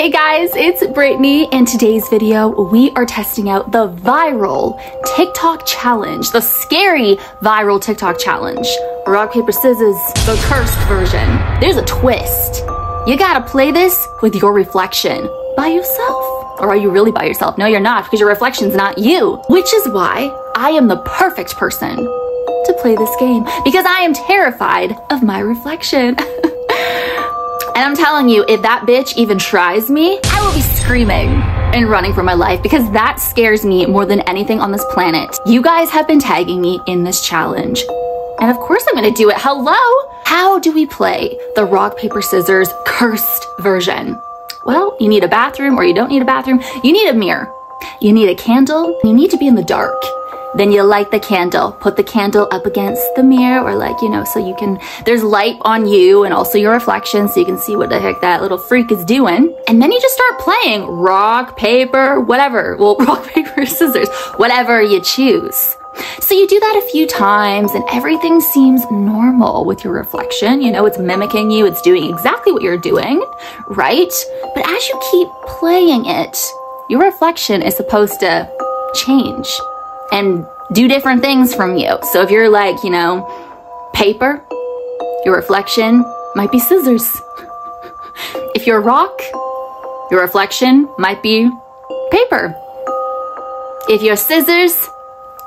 Hey guys, it's Brittney. In today's video, we are testing out the viral TikTok challenge, the scary viral TikTok challenge. Rock, paper, scissors, the cursed version. There's a twist. You gotta play this with your reflection by yourself. Or are you really by yourself? No, you're not because your reflection's not you. Which is why I am the perfect person to play this game because I am terrified of my reflection. And I'm telling you, if that bitch even tries me, I will be screaming and running for my life because that scares me more than anything on this planet. You guys have been tagging me in this challenge. And of course I'm gonna do it. Hello? How do we play the rock, paper, scissors cursed version? Well, you need a bathroom or you don't need a bathroom. You need a mirror. You need a candle. You need to be in the dark. Then you light the candle, put the candle up against the mirror or like, you know, so you can, there's light on you and also your reflection so you can see what the heck that little freak is doing. And then you just start playing rock, paper, whatever. Well, rock, paper, scissors, whatever you choose. So you do that a few times and everything seems normal with your reflection. You know, it's mimicking you, it's doing exactly what you're doing, right? But as you keep playing it, your reflection is supposed to change and do different things from you. So if you're like, you know, paper, your reflection might be scissors. if you're rock, your reflection might be paper. If you're scissors,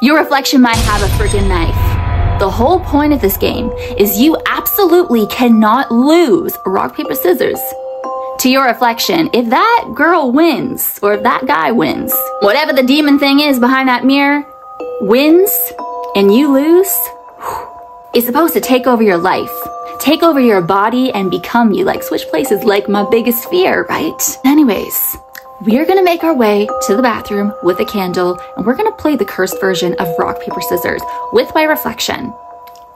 your reflection might have a freaking knife. The whole point of this game is you absolutely cannot lose rock, paper, scissors to your reflection. If that girl wins, or if that guy wins, whatever the demon thing is behind that mirror, wins and you lose, is supposed to take over your life, take over your body and become you, like switch places, like my biggest fear, right? Anyways, we're gonna make our way to the bathroom with a candle and we're gonna play the cursed version of rock, paper, scissors with my reflection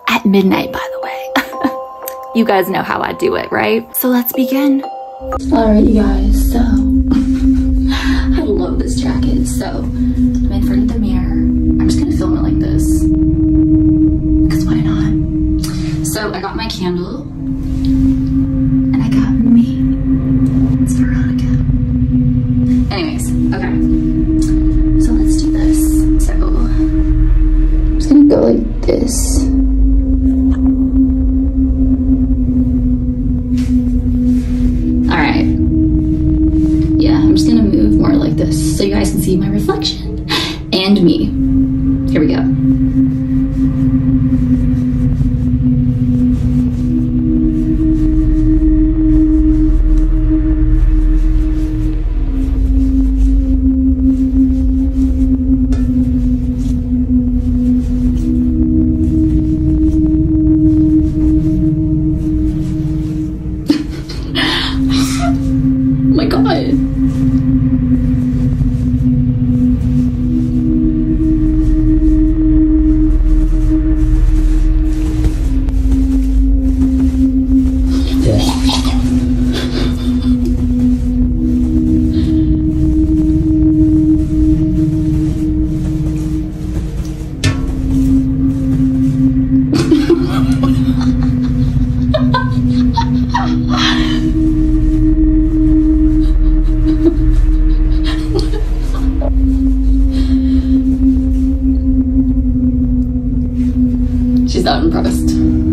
at midnight, by the way. you guys know how I do it, right? So let's begin. All right, you guys, so I love this jacket. So I'm in front of the mirror. I got my candle. And I got me. It's Veronica. Anyways, okay. So let's do this. So I'm just gonna go like this. All right. Yeah, I'm just gonna move more like this so you guys can see my reflection and me. Here we go. God. She's not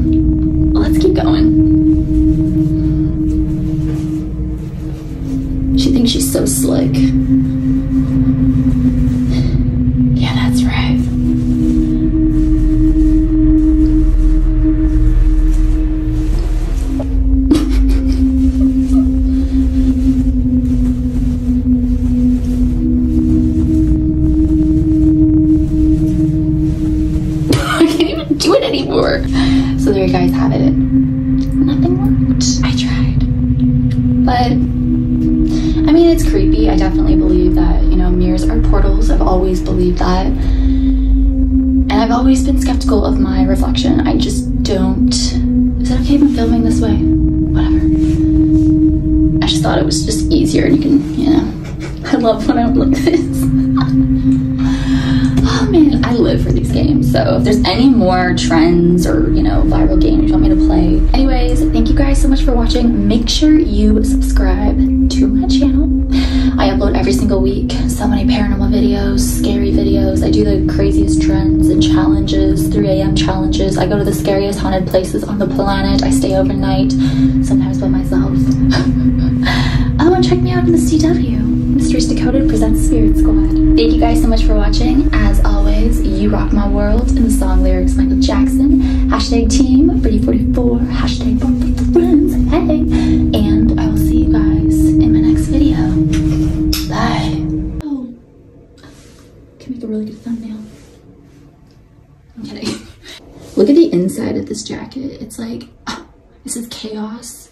guys have it. Nothing worked. I tried. But I mean it's creepy. I definitely believe that, you know, mirrors are portals. I've always believed that. And I've always been skeptical of my reflection. I just don't is it okay if I'm filming this way? Whatever. I just thought it was just easier and you can, you know. I love when I'm like this. So if there's any more trends or, you know, viral games you want me to play. Anyways, thank you guys so much for watching. Make sure you subscribe to my channel I upload every single week. So many paranormal videos, scary videos. I do the craziest trends and challenges, 3 a.m. challenges. I go to the scariest haunted places on the planet. I stay overnight, sometimes by myself. oh, and check me out in the CW. Mysteries Decoded presents Spirit Squad. Thank you guys so much for watching. As always, you rock my world in the song lyrics Michael Jackson. Hashtag team, Brittyy44, hashtag friends, hey. And I will see you guys in my next video. Bye. Oh, can make a really good thumbnail. I'm kidding. Look at the inside of this jacket. It's like, oh, this is chaos.